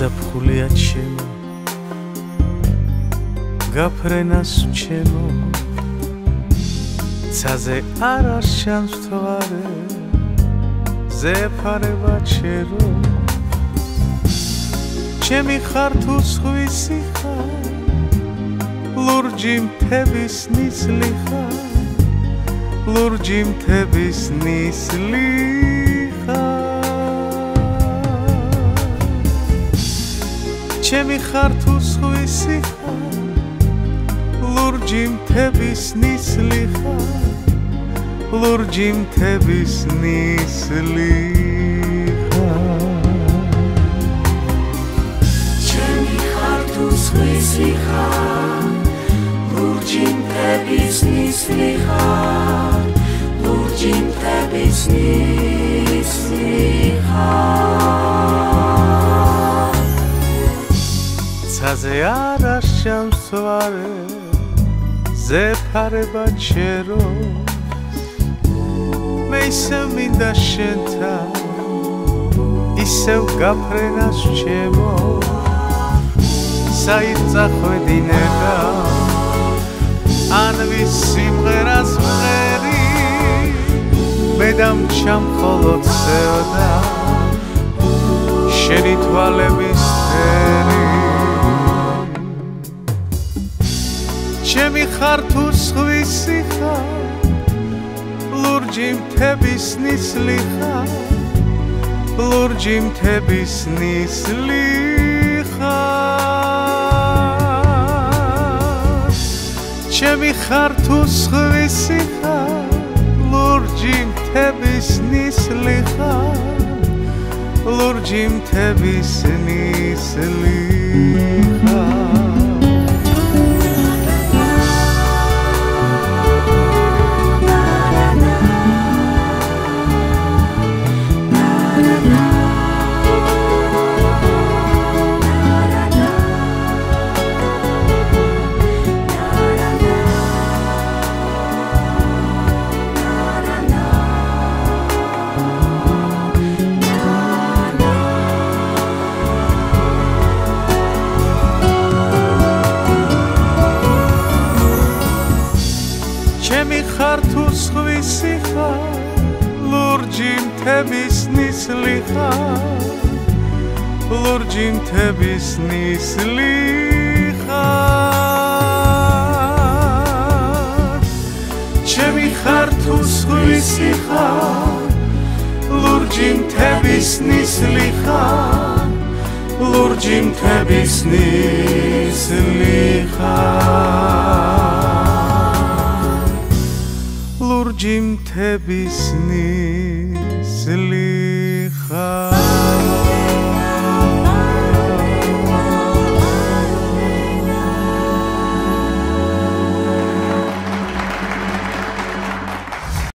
გაზაფხულია ჩემო. გაფრენას ჩემო ცაზე არ არჩანს თვარე. ზეფარება ჩერო ჩემი ხარ თუ სხვისი ხარ ლურჯი მთების ნისლი ხარ ლურჯი მთების ნისლი ჩემი ხარ თუ სხვისი ხარ ლურჯი მთების ნისლი ხარ ლურჯი მთების ნისლი ჩემი ხარ. თუ სხვისი ხარ ლურჯი მთების ნისლი ხარ ლურჯი მთების ნისლი არა შემსვარე ზეფარება ჩერო. მე ისე მინდა შენთან ისევ გაფრენას ჩემო. საიწახვედინება ან ვის სიმღერას მღერი. მე დამჩამ ხოლოდ ცევდა შენი თვალების თერი ჩემი ხარ თუ სხვისი ხარ ლურჯი მთების ნისლი ხარ ლურჯი მთების ნისლი ხარ ჩემი ხარ თუ სხვისი ხარ ლურჯი მთების ნისლი ხარ ლურჯი მთების ნისლი ხარ ლურჯი მთების ნისლი ხარ ლურჯი მთების ნისლი ხარ ჩემი ხარ თუ სხვისი ხარ ლურჯი მთების ნისლი ხარ ლურჯი მთების ნისლი ლურჯი მთების ნისლი ხარ